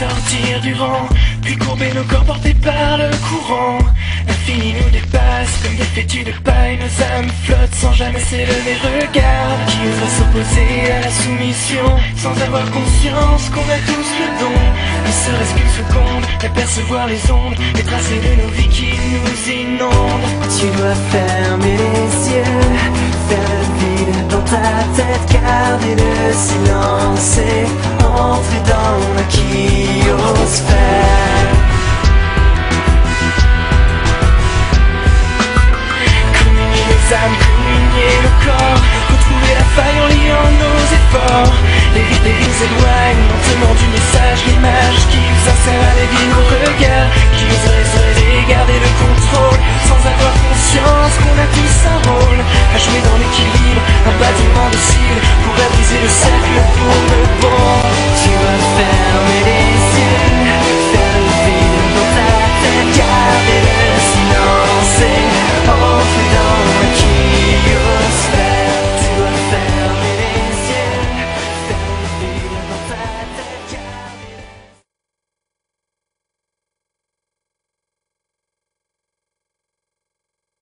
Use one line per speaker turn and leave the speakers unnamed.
perdurant, puis courber nos corps portés par le courant. L'infini nous dépasse comme des fétus de paille, nos âmes flottent sans jamais s'élever. Regarde, qui oserait s'opposer à la soumission, sans avoir conscience qu'on a tous le don, ne serait-ce qu'une seconde, d'apercevoir les ondes, les tracés de nos vies qui nous inondent.
Tu dois fermer les yeux, le silence et entrer dans la sphère.
Communier les le corps,
to set you